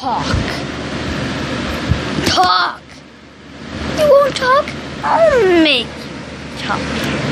Talk. Talk. You won't talk? I'll make you talk.